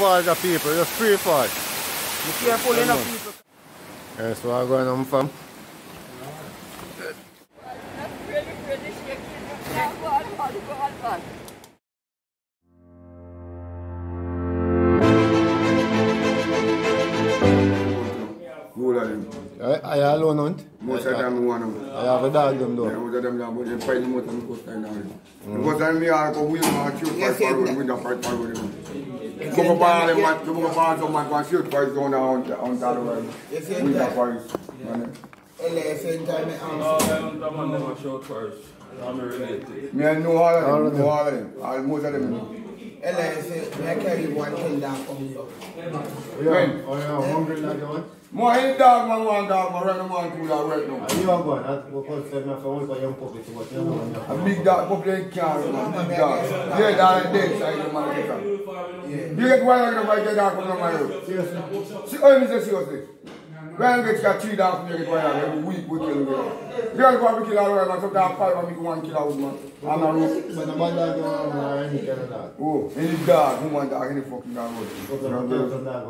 fall, the people. Just free fall. Be careful, you know, people. Yes, so I'm going on from. All of them. I, I alone hunt. Most of them want them. I have a dog them Yeah, most of them now, but they fight the motor and coast line now. Because I'm here, I go wheel my shoot Yes, fight yes, forward, yes. with the fight forward. Go go ball them, man. Go go ball some man, go and shoot fight down there on on that way. Yes, yes, With the yes. fight. man. LA, same time, me Oh, answer. man, that man never shot first. I'm related. Me I know all of All of them, know all of them. All most of them. know. LA, say, me I carry one thing down from oh, you. When? Oh, yeah, hungry like you want? Mwa en dag man wan dag man, ren nan man kou la ren nan. A yon an gwan, an wakon se mwen fè wè kwa yon popli ti wak yon an. A big dag, popli en kyan ren man, big dag. Dey da en dey sa yon man kika. Dey get wan an gwa yon fè yon dag kon nan man yon. Seriously? Si, an yon se seriously? When you get your three dogs from you get one every week we kill them. Girl go and kill all right, man. Sometimes five and make one kill out, man. I'm not. But the bad dog you want or any kind of dog. Oh, any dog, woman dog, any fucking dog.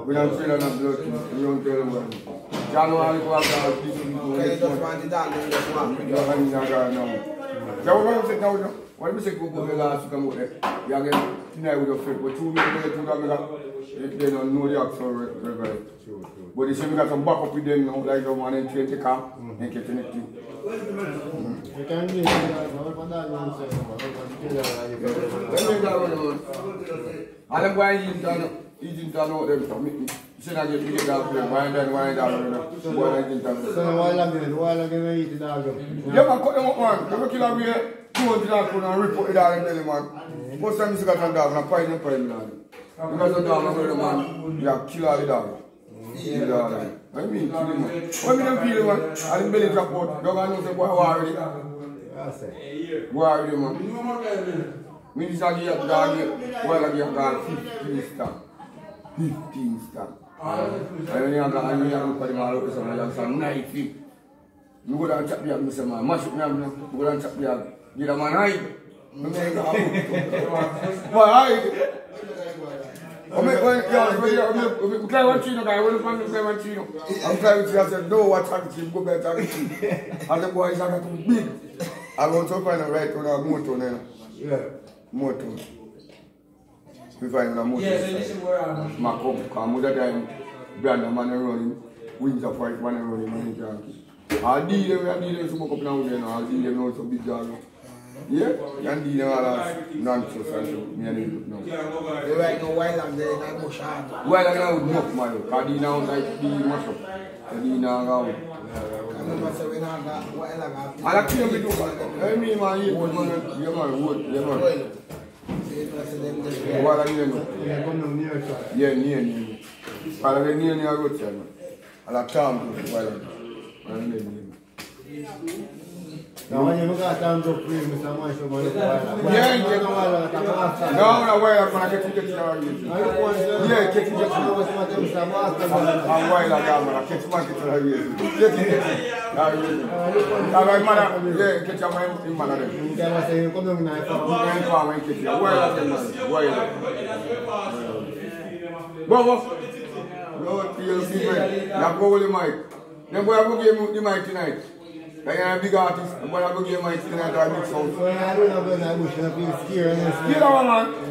We don't tell them blood. We don't tell them what. John want to go after our people. Because you just want the dog, you just want You don't have any dog now. So what I'm saying now, now, what I'm saying, go go the last week, I'm out there. You are getting tonight with your friend, but two weeks later, two dogs, they they don't know the actual reverend. But they say we got some backup with them now, like the man in 20 camp, and get in it too. You can use it, but what that one says, what that one says. And them Egypt and all them from me. Sen a get big dog play, wind and wind down, boy like Egypt and all. So while I'm doing, while I'm doing eat the dog up. Yeah man, cut them up man. Come kill away, two hundred dog pound and rip out the dog in belly man. Most time you see got some dog, and a pile and pile man. Because the dog, man, you have kill all the dog. Kill the dog. What do you mean, kill him, man? What do you mean, kill him, man? And the belly drop out. Dog and know say, boy, how are you? I say. Who are you, man? Me this a give a dog, well, I give a dog 15 stamp. 15 stamp. And when you have and you have to put him all over some, you have some knife. You go down and chop the up, say, man, mash up me up, you go down and chop the up. Give a man hide. Me make a Boy, hide. I mean, when, yeah, when you, I mean, we play one chino guy, when you play one chino, I'm playing with you, I said, no, what target team, go back target team. And the boys are getting big. I want to find a right on a motor now. Eh? Yeah. Motor. We find a motor. Yeah, so this is where I'm. My cup, because most of the time, brand man are running, wings of white man running, man, you can't keep. I'll deal them, I'll deal them smoke up now, then I'll deal them now, so big dog. Yeah, you can deal them all that nonsense and so, me and them now. They right now, while I'm there, I go shot. Well, I know enough, man, because they now like the mash up. So they now go. I remember say when I got, while I got. And I can't be doing that. I mean, man, you would, man, yeah, man, would, yeah, man. Say it was them just right. What are you doing? Yeah, come down near each other. Yeah, near, near. While I'm near, No, when you look at them, just please, Mr. Marshall, man, look at them. Yeah, yeah, no, no, no, no, way, I'm gonna get you get you out of here. Yeah, get you get you out of here, Mr. Marshall. I'm wild like that, man, I get you man, get you out of here. Get you get you. Alright, man, yeah, get you out of here, man, out of here. Yeah, I say, come down now. Come down, man, get you. Where are you, man? Where are you? What, what? Lord, PLC, man. Now go with the mic. Then boy, I go give you the mic tonight. Like a big artist, boy, I go mic tonight or mix. I don't know about that bush, I feel scared. Get scared. on, man.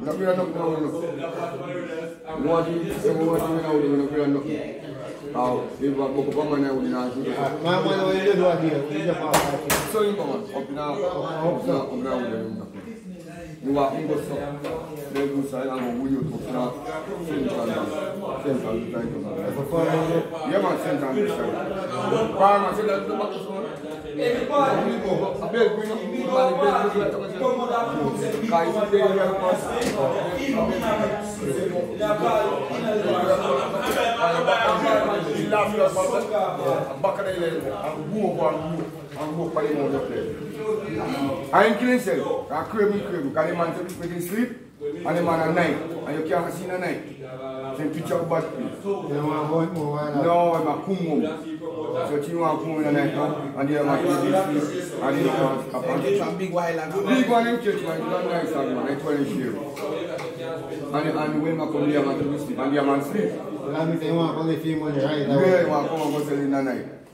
I'm not feeling nothing now, you know. You want to say what you know, you're not nothing. Now, if I book up on my now, you know, My man, when you do what here, you just pass that here. so you come on, up now, up now, up 우와 이겼어 내구 사이하고 우유 독사 센터 센터 다이거 그래서 얘만 센터 됐어 과마 센터 또 바꿨어 e poi il now, with them. You want me to stop. They do say, I'm going to you to now. Central, central, you try to So far, you know, Yeah, man, central, this side. Farmer, say that's the back of someone. A bell, we know, man, the bell, we know, Guys, you take care of us. He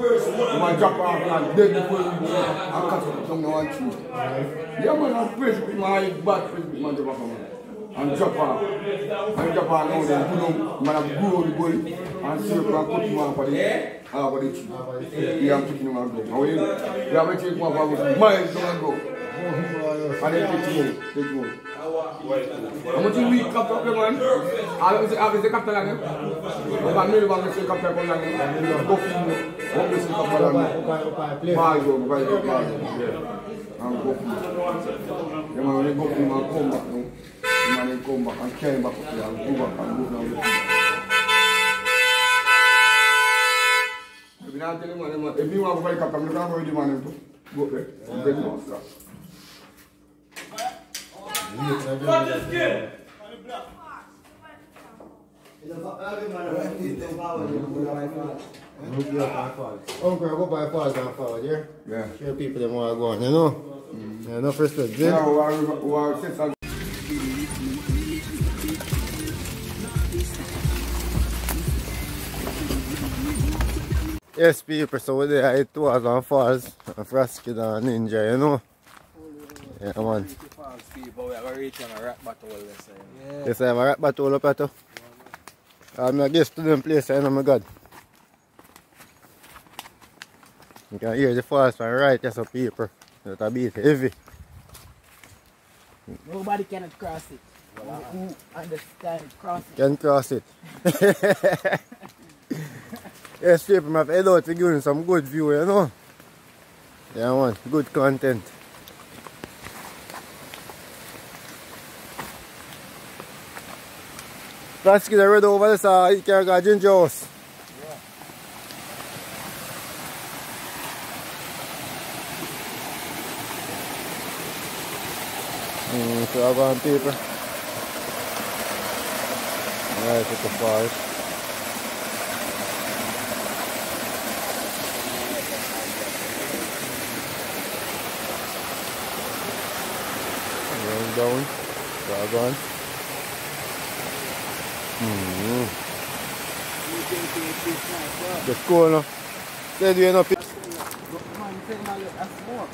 You might drop off like dead before you go. I cut it down now and shoot. Yeah, man, I'm crazy with my eyes back, crazy with my drop off, man. And drop off. And drop off now, then put on, man, I go on the goalie and circle and cut him off for the, ah, for the tree. Yeah, I'm taking him out there. Now, we have to take him off, I was miles down and go. And then take him out, take him out. A mwen ti wik kapte apre kon, a veze kapte lan gen. A ban mwen wak mwen se kapte kon lan gen. Go fin mwen, wak mwen se kapte lan gen. Par yo, mwen par yo, par yo. An go fin. Eman wè go fin man kom bak nou. Eman wè kom bak an ken bak apre, an go bak, an go down. Ebi nan teli man, ebi wak wak kapte, mwen kan wè di man eto. Go pe, mwen pe di man skap. Uncle, go by falls and forward, yeah? Yeah. Sure people them want to go on, you know? Yeah, enough respect, Yeah, yeah? who are, who are sister Yes, people, so we there it was on falls, and Frosky and Ninja, you know? Yeah, man. People, we are reaching a rap battle, let's. Yeah. Yes, I'm a rap battle up at I'm a guest to them place, I know my God. You can hear the falls from right, yes, up people. That a bit heavy. Nobody can cross it. Who understand cross it? Can cross it. yes, people, my head out to give some good view, you know? Yeah, man, good content. Let's get rid over can go ginger house. Mm, so I've gone people. Alright, it's the forest. Going. Drag on. Just cool no. Said enough. Man, say man smoke.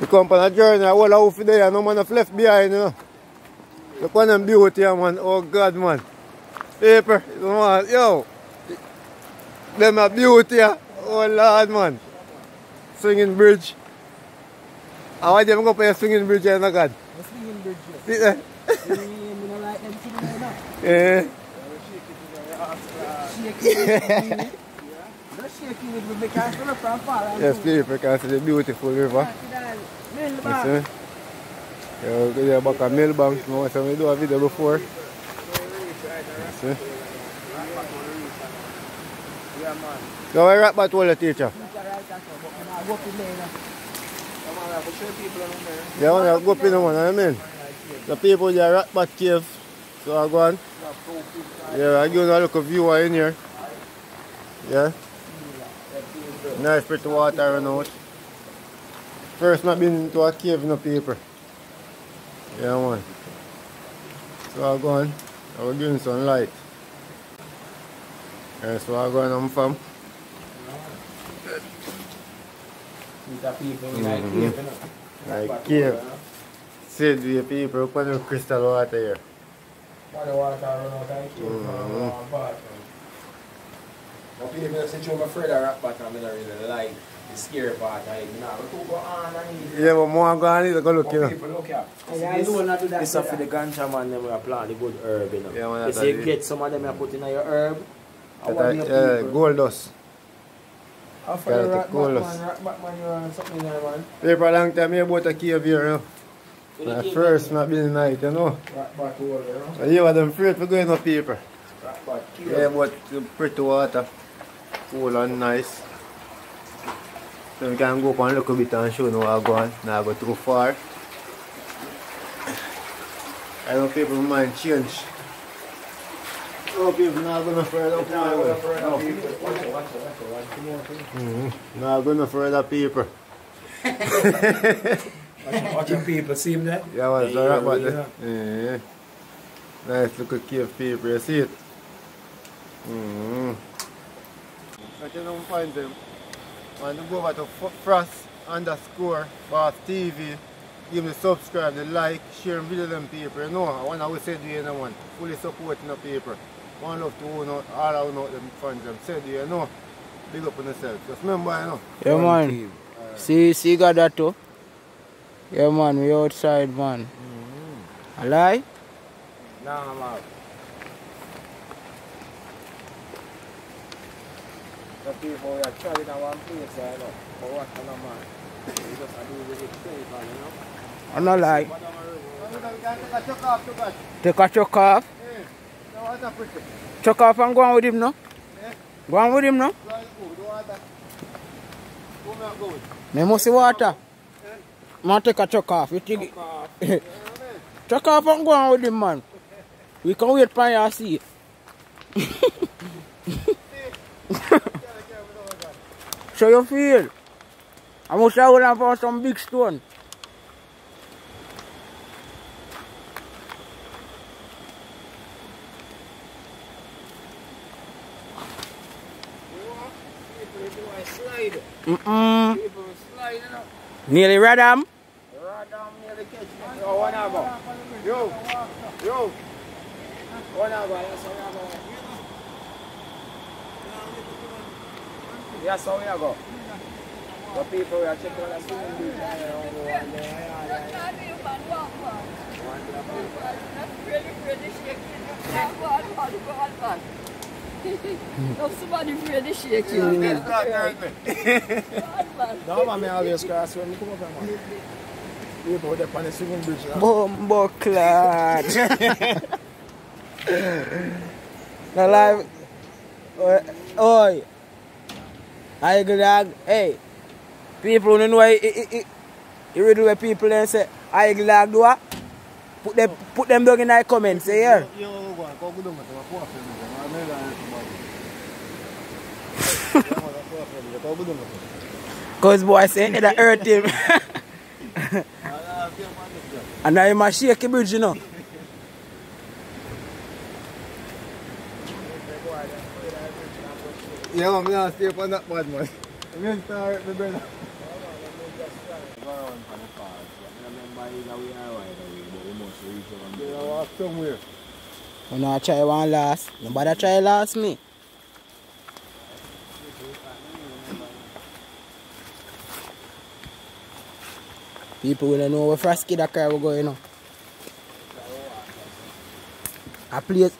We come on a journey, a whole house there, and no man have left behind, you know. Look on them beauty, man. Oh, God, man. Paper, you man. yo. Them a beauty. Oh, Lord, man. Swinging bridge. How are them go for a swinging bridge, yeah, no, God? The swinging bridge. yes. See there? You mean, me no like them thing like that. Yeah. Shake it. Don't shake it with me because you're from far. and Yes, good. people can see the beautiful river. Mill You back. see? Yeah, we go back at Millbank. You know, so we do a video before. You see? Yeah, man. So I rap back to all the teacher. You can write that, but when I go up in there, you Yeah, I'll show people on there. Yeah, man, I go up in the one, I mean. The people there rat bat cave. So I go on. Yeah, I give you a look of view in here. Yeah. Nice pretty water run out. First not been into a cave no paper. Yeah man. So I go on. I will give him some light. Yeah, so I'm from. Meet the people in like cave, you know. Like cave. Said we people up on the crystal water here. Why the water run out of cave? Mhm. But people say you're afraid of rap battle, I don't really like the scary part of it. You know, we go on and eat. Yeah, but more go on it, go look, you know. people look at. Yeah, I don't do that. This is for the ganja man, them we plant the good herb, you know. Yeah, man, you that's see, you get some of them you put in your herb. I That want I, uh, gold dust. How for Gotta the take rap coolers. man, rap you want something there, man? Paper a long time here about a cave here, you know. My first not been night, you know. Rap battle, you know? You are them afraid for going up paper. Rap battle. Yeah, but pretty water. cool and nice. So we can go up and look a bit and show you how I go on. Now go too far. I know people mind change. Oh, people not going further up my way. Mm-hmm. Not going further, people. Watching people see him there. Yeah, what's yeah, that about yeah. yeah. Nice little cave people, you see it? Mm-hmm. I can not find them. And go over to Frost underscore Boss TV. Give me subscribe, the like, share and video them people. You know, I want to say to you know one. Fully supporting the people. One love to own out, all I know them fans them. To you know. Big up on yourself. Just remember, you know. Yeah man. Uh, see see got that too. Yeah man, we outside man. Mm -hmm. A lie? Nah man. The people we are traveling in one place, you know. But what kind of man? We just do with it safe, you know. I'm not lie. Take a chuck off? Chuck off and go on with him, no? Go on with him, no? Me must see water. Eh? Man take a chuck off. You take it. chuck off and go on with him, man. We can wait for you see. so you feel? I must have for some big stone. Mm-mm. Nearly Radam. Radam nearly catch me. Oh, one hour. Yo, yo. One hour, yes, one. Yes, we go? The people are checking on the pool. Really, really shaking. One, one, one, one. Somebody really shake you. no, man, I always crash when you come up here, man. People there on the swimming bridge. Bumbo clad. no live. Oi. I glag. Hey. People don't know why you read where people and say I glag do what? Put them put them down in the comments here. Cause boy say it hurt him. and now he must shake the bridge, you know. Yeah, I'm gonna stay up on that bad man. I'm gonna start the brother. Somewhere. When I try one last, nobody try last me. People will know where Frosky that car will go, you know. A place.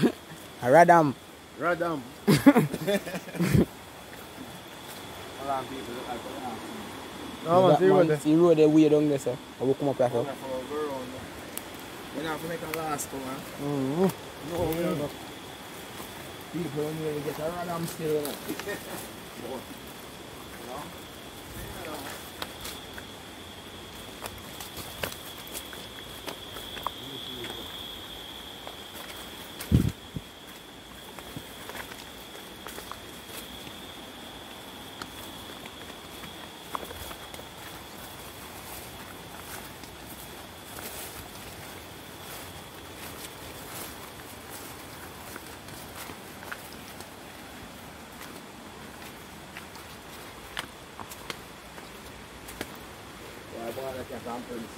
a Radam. Radam. no, man, see road there. See road there way down there, sir. I will come up here. We have to make a last one, man. Mm-hmm. No, we don't. People don't really get a Radam still, you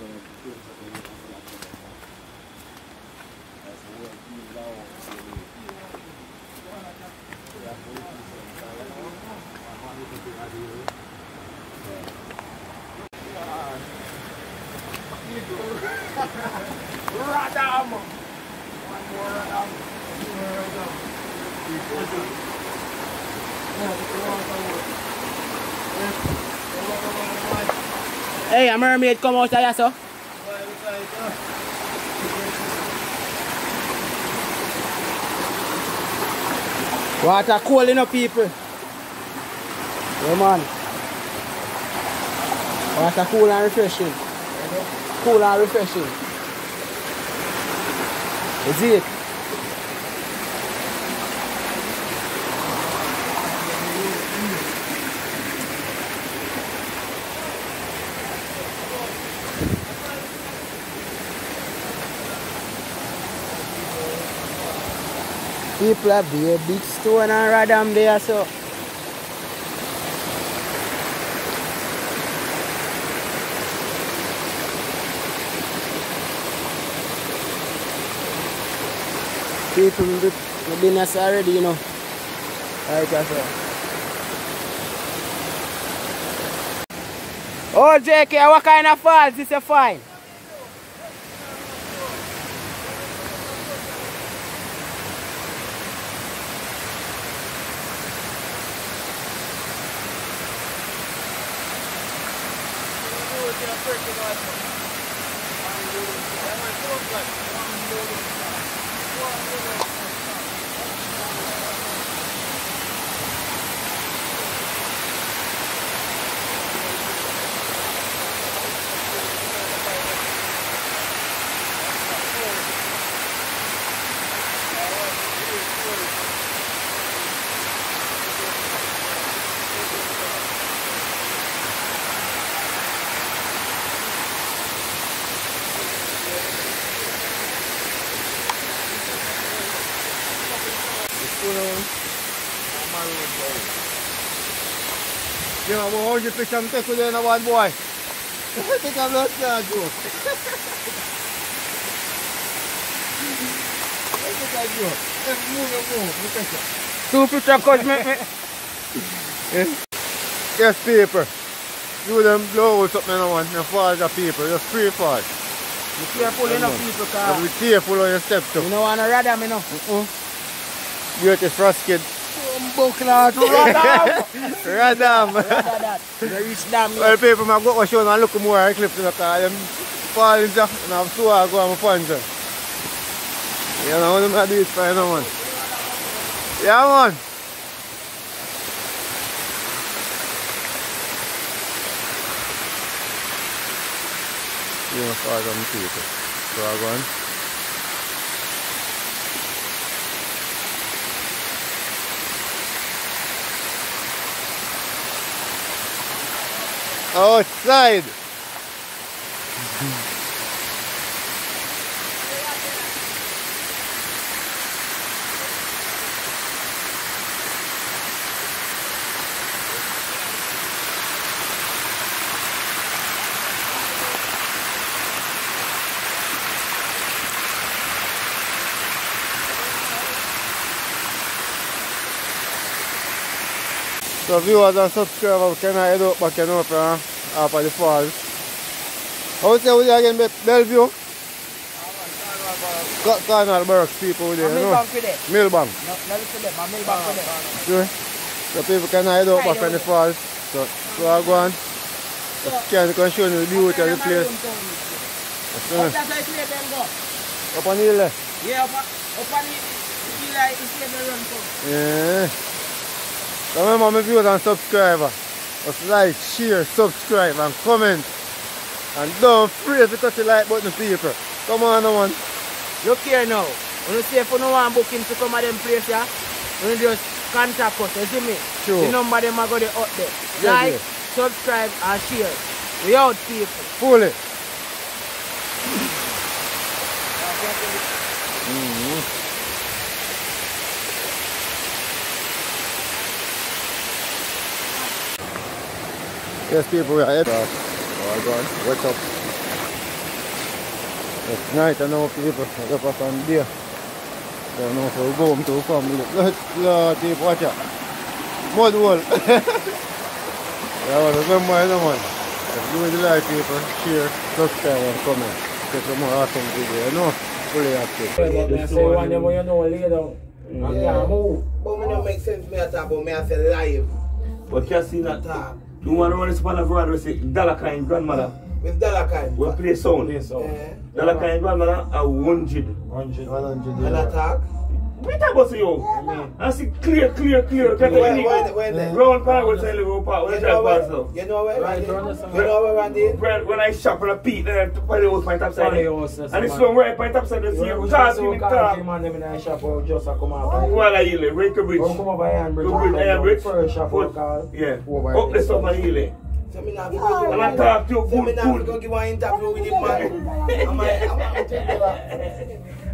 Hey, a mermaid come out here, so. Water cold enough, people. Yeah, man. Water cool and refreshing. Cool and refreshing. Is it? People have a big stone and radam there, so. People in the business already, you know. Like I said. Oh, JK, what kind of falls is you find? You know, about 100 fish I'm taking there in a one boy. I think I'm not that joke. I think I joke. Hey, move, move, look at that. Two are cut me. me- Yes, paper. Do them blow something in one and fall the paper. Just free fall. Be careful enough people cause be careful on your step too. you don't want to radam, you know. Greatest frost kid. Buckler to radam. Radam. Rather that. You Well, people, I go to show and look more at clips in the car. Them fall in the and I'm so I go on my phone. You know, them I do it for you, know, man. Yeah, man. You know, for some people. So I go on. Outside. So viewers and subscribers can I head up back and up uh, after the falls. How say we again Be- Bellevue? Ca- Carnal Burks people there, you know? Millbank it. Millbank. No, no listen to them. I'm Millbank with it. Sure. So people can head up back on the falls. So, so I go on. Can can show you the beauty of the place. That's them go. Up on the hill there. Yeah, up, up on the hill, like, come. Yeah. Remember my viewers and subscribers. Just like, share, subscribe and comment. And don't forget to touch the like button people. Come on now, man. Look here now. When you say if you don't want booking to come at them place, yeah, you just contact us, you see me? Sure. The number them are going up there. Like, subscribe and share. We out people. Fully. Yes, people, we are here. Oh, God, what's up? It's night, I know people. I got us on there. I don't know if we'll go home to the family. Look, look, people, watch out. Mud wall. yeah, well, remember, you know, man. If you would like people, share, subscribe, and comment. Get some more awesome video, you know? Fully active. I say one day when you know lay down. I can't move. But me don't make sense me at all, but me I say live. But you see that? Talk. You want to run this pan of road, we say, Dalakine grandmother. With dollar kind. We play sound. Play sound. Eh, Dalakine grandmother, a 100. 100. 100 And yeah. attack. Bita bosi yo. Asi clear, clear, clear. Kete wini. Round pan wè se li wè pa. Wè jal pas nou. You know wè Randy? You know wè Randy? When I shop on a peak, then I pay the house my top side. And it's one right by top side. You know wè Randy? You know wè Randy? Man, them in a shop out just a come out. Wè la yile? Ranker Bridge. Come over Iron Bridge. Iron Bridge. First shop out call. Oh, yeah. Up the stuff on yile. So me now, go And I talk to you So me good, now, go good. give one interview with him, man. I'm like, I'm like,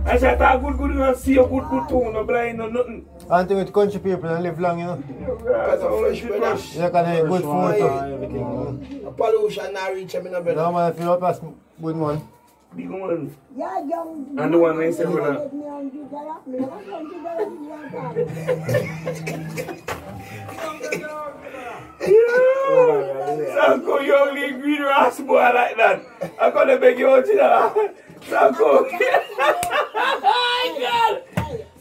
I say I talk good, good, and see you good, good too. No blind, no nothing. And thing with country people and live long, you know. That's all I should rush. You can have good food. First too. shop, everything. A pollution not reach him, no No brother. man, if you don't pass good one. Big one. Yeah, young. And the one I say for that. Let me on you, get up, me. I'm going to get up, you Sanko, you only green rass boy like that. I'm gonna beg you out to that. Sanko. God.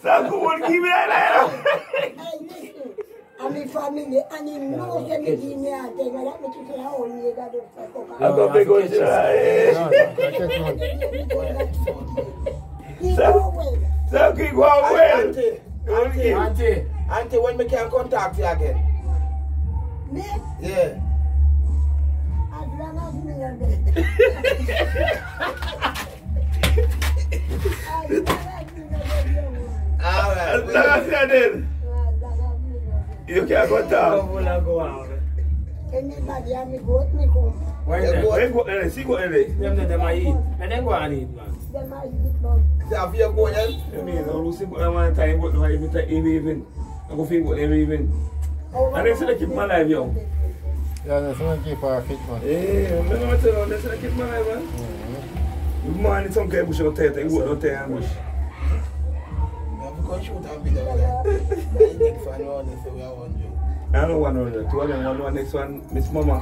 Sanko won't give me that. Hey, listen. I'm in family, and he knows that me give me a thing, and that me to say, how you got to fuck up. I'm gonna beg you out to that. No, no, I catch one. He go well. Sanko, you go out well. Auntie, You only auntie, give. Auntie, auntie, when me can contact you again? Me? Yeah. I drown out in your bed. I drown out in your bed. Alright. As long as you're dead. You can't go down. You can't go out. Anybody have me goat, me come. Why is that? Where go early? See go early. Them that them I eat. And then go and eat, man. Them I eat, man. See, have you go then? I mean, I'll see go one time, but if it's even, I'll go think go every even. Over And they keep my life, yo. Yeah, no, someone keep her fit, man. Eh, I'm not telling you, they say they keep my life, man. Good morning, some guy bush out there, they go out there and bush. Me have to shoot and be down there. The next one round, they we are one you. I don't want one two of them, one, one next one, Miss Mama.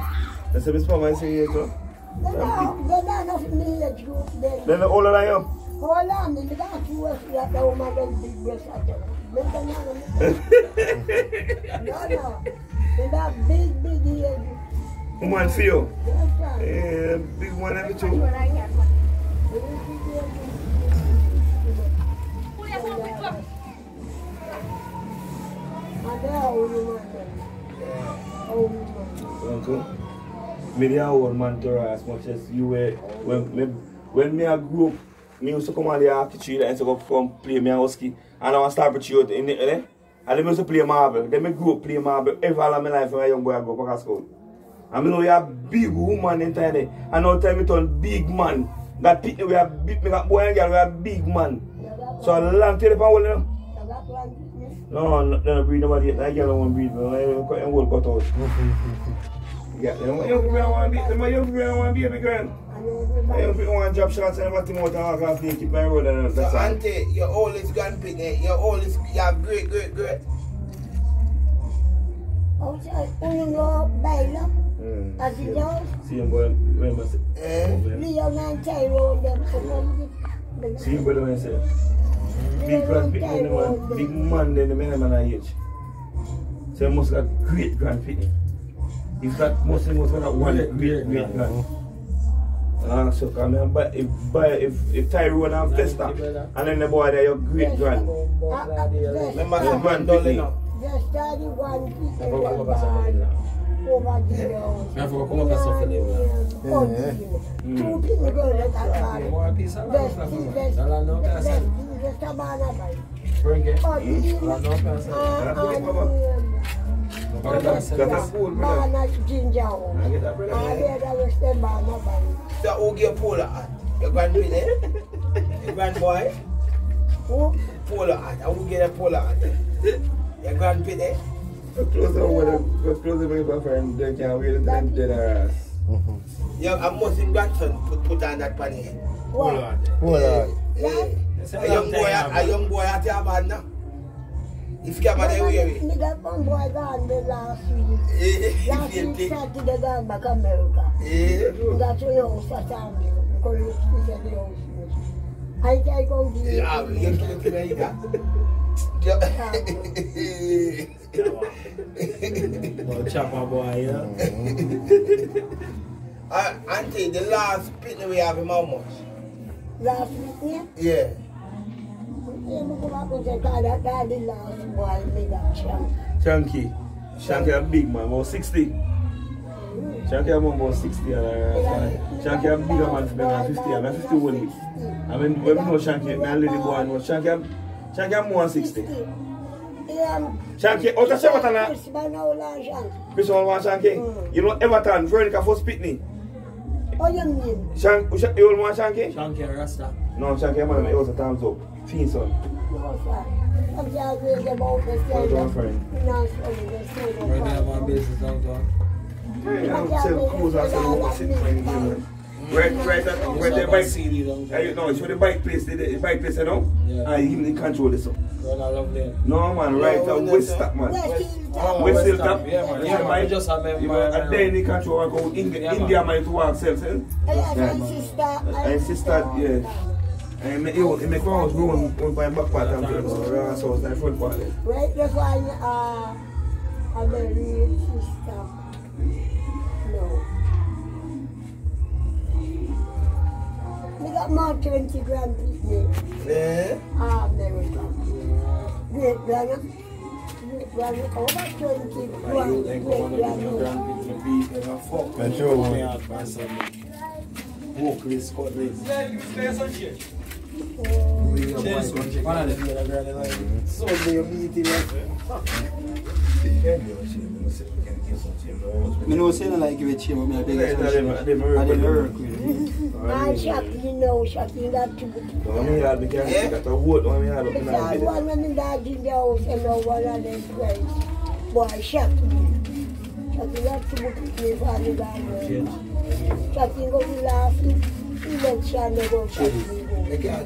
I say, Miss Mama, I say, yes, sir. They don't, they don't have me age group then. Then the older I am. Hold on, me got two years that the woman get big breast at them. Me don't know, me- No, no. They big, big ears. Woman for you. Yes, sir. Big one every two. Big, big ears. And they are old woman then. Old woman. Uncle. Me the old man as much as you were when me when me I grew up, me used to come the hockey tree and to go come play me a husky. And I start with you in the eh? Ale men se play marble. Deme grow play marble. Eva la men la yon yon boy a go pak a school. I mean, we are big woman in tiny. And now time it on big man. That pit we are big make up boy and girl, we are big man. So I long tell the power now. No, no, no, breed nobody. That girl don't want to breed, man. And will cut out. Yeah, they don't want to be a big girl. And Them everybody. young people want job shots and everything out and walk off the keep my road and So that's all. auntie, your oldest grandparent, your oldest, you have great, great, great. Outside, you know, baila. Mm. As you know, See him boy, when I say, Eh? Leon and Tyrone, them, so them, them- see him boy when I say, big grand big man, man, big man then the man man I age. So he must got great grand pitney. If that must he must got one great great grand. Ah, so come here, but if buy if if Tyrone and Festa, and then the boy there your great grand. Ah, ah, Remember Yeah, grand man picnic. now. Just started one piece of forgot the about something band over the years. I forgot about something now. Oh, Two people go to that band. More piece of land, man. best, That land no best, person. best Tabana band. Bring it. Oh, the That land no person. Ah, and What That's person? cool, brother. Ginger. I get that, brother. they are the same Bana band. So who give Polar hat? Your grandparent? Eh? Your grandboy? Who? Polar hat. And who get a Polar hat? Your grandparent? Eh? Go close up with a, go close up with a friend, they can't wait until them dead her ass. Your a Muslim grandson put, put on that pan here. What? Hold on. Yeah. A young boy, a young boy at your band now. If you have a wear it. Me got one boy gone the last week. Eh, Last same week thing. Saturday gone back America. Eh, We got to your house at time. Because you speak at the house. I take out the yeah, to the way you got. Well, chopper boy, yeah. Uh, auntie, the last picnic we have in how much? Last week, yeah. Yeah. Yeah, me go back and say, God, that God the last boy me got champ. Shanky. Shanky a big man, about 60. Shanky a man about 60 and uh, Shanky a bigger man for me than 50. I'm 50 only. I mean, when we know Shanky, me and Lady Boy know Shanky a, Shanky a more than 60. Yeah, Shanky, out of Everton, uh, Chris Banola Shank. Chris Hall want Shanky. You know Everton, Veronica first Pitney. Oh, you mean? Shank, you Shank- you all want Shanky? Shanky and Rasta. No, Shanky a man, it was a time's up. Fiend son. No, sir. I'm. Right now, business I'm for man. Right, right, that, right bike. CD know, it's where the bike place, the, bike place, know? And him, control this. No, man, right, No, uh, West. Stop, man. West West- Hill Oh, West West Hill Stop. Yeah, man. Yeah, man. just and then control and go India, man. To walk self? I sister, yeah. And he make, he make one grow on, on by back part and to the house house, and front part there. Right, that's why uh, I'm a real sister. No. We got more 20 grand people. Yeah. Ah, America. Great grandma. Great grandma. Over 20 grand. Great grandma. That's your one. Walk this, cut Oh, him. Me no like give it to I beg Yeah, you I some didn't- I didn't I work it. I to I I'll. I I'll to to to me over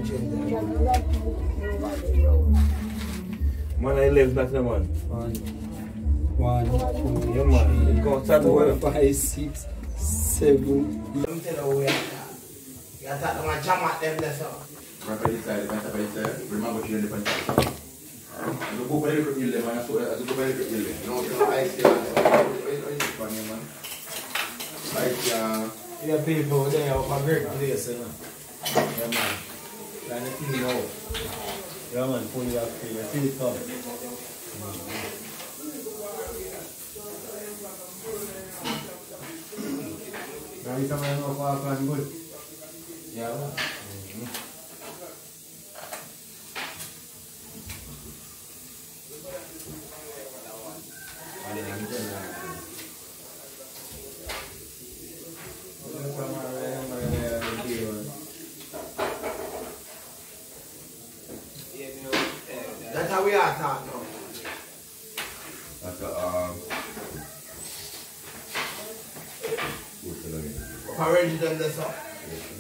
the. Man, I live back there, man. One, one, two, Yeah, man. It's going to start to four, work. five, six, seven. Let me tell you where you are. You are jam at them there, sir. Berapa di saya, berapa di saya, berapa kilo depan saya. Aku go balik ke ilmu mana, so aku go balik ke ilmu. No, no, I see. I see funny man. I see. Yeah, people there up a great place, you know. Yeah, man. Trying to clean out. Yeah, man, fully up here. See it come. Now you come and walk and good. Yeah, man.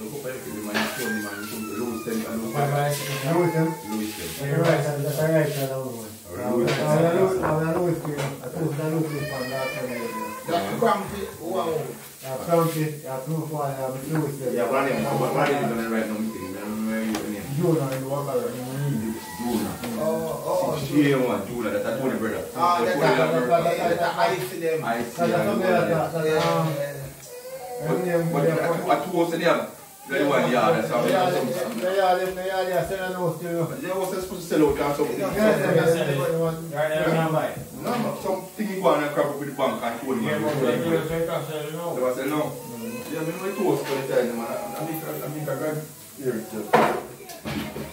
Go balik ke ilmu mana, so ni man, so Louis ten, Louis Now with him. Louis ten. You're right, that's that crumpy. Wow. Yeah, one of Juna. That's brother. Ah, that's Tony a, brother. ice in them. I see. That's something like that, that's, Yeah. But but at two hours in the one, that's how you. They was supposed to sell out or something. Yeah, yeah, yeah, send it, you want- No, no, something go on and crap up with the bank and phone man. They was say no. Yeah, me know it was for the time, man. I think I think I got here it just.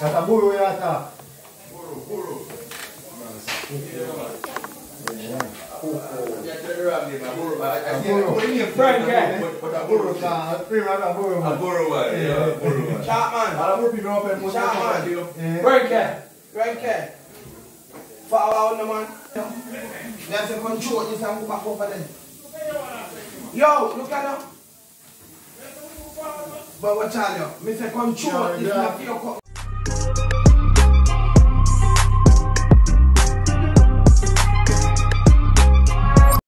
That's a burro, yeah, sir. Yeah, tell the wrong name, a burro. I I see burro. what name Frank, yeah. but but a burro. Nah, I feel like a burro, A man. burro, man. Yeah, a burro. man. Chapman. All the burro people up and most of Chapman. them, yeah. Ranke. Ranke. Follow the man. There's a control this and go back over there. Yo, look at them. But what tell you? Me say control Yeah, this yeah. and you cut